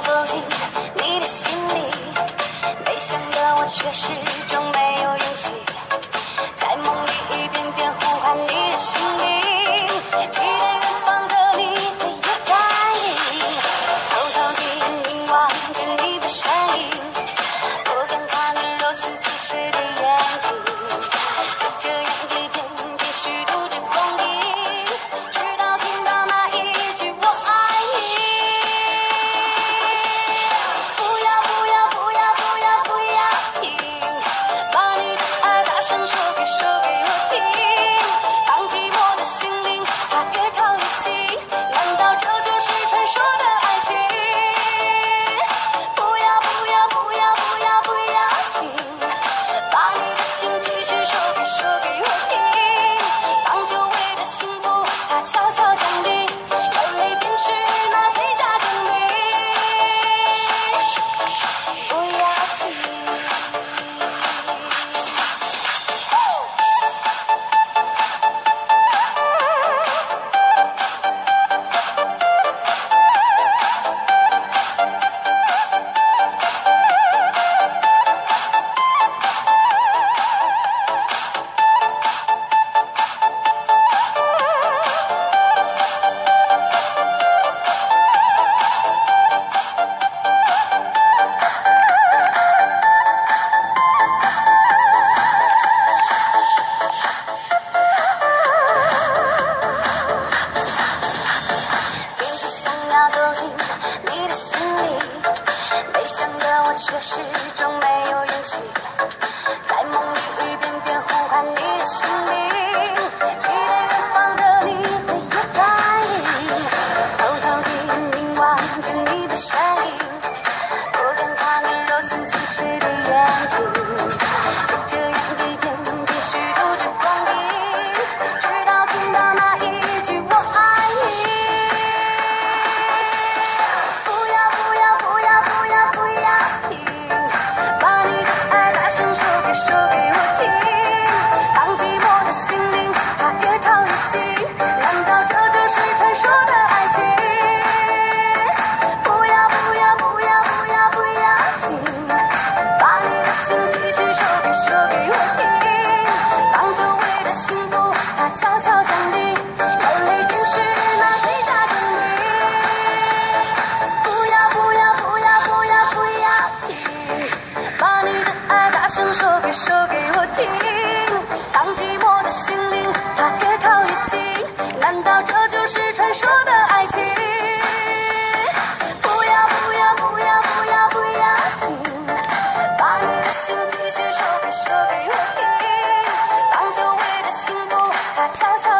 走进你的心里，没想到我却始终没有勇气，在梦里一遍遍呼唤你的姓名，期待。却始终没有勇气，在梦里一遍遍呼唤你的姓名，期待远方的你会有反应，偷偷地凝望着你的身影。难道这就是传说的爱情？不要不要不要不要不要停把你的心继续说给说给我听当久违的幸福它悄悄降临眼泪便是那最佳证明不要不要不要不要不要停把你的爱大声说给说给我听当寂寞悄悄